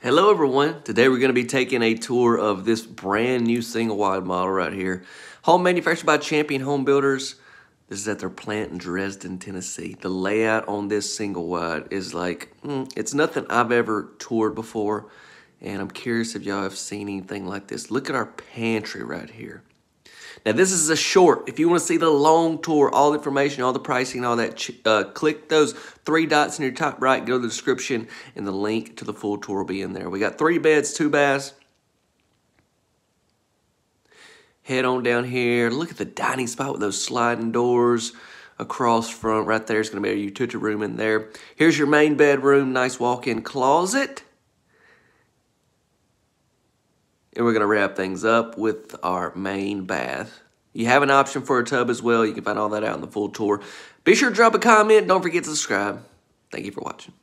Hello everyone. Today we're going to be taking a tour of this brand new single wide model right here. Home manufactured by Champion Home Builders. This is at their plant in Dresden, Tennessee. The layout on this single wide is like, mm, it's nothing I've ever toured before. And I'm curious if y'all have seen anything like this. Look at our pantry right here. Now, this is a short. If you want to see the long tour, all the information, all the pricing, all that, uh, click those three dots in your top right, go to the description, and the link to the full tour will be in there. We got three beds, two baths. Head on down here. Look at the dining spot with those sliding doors across front. Right there is going to be a utility room in there. Here's your main bedroom. Nice walk-in closet. And we're going to wrap things up with our main bath. You have an option for a tub as well. You can find all that out in the full tour. Be sure to drop a comment. Don't forget to subscribe. Thank you for watching.